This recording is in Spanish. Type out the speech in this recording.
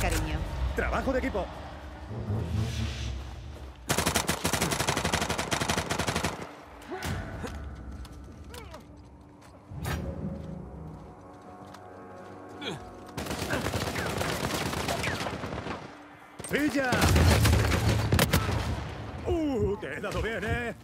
cariño. Trabajo de equipo. ¡Pilla! ¡Uh! Te he dado bien, ¿eh?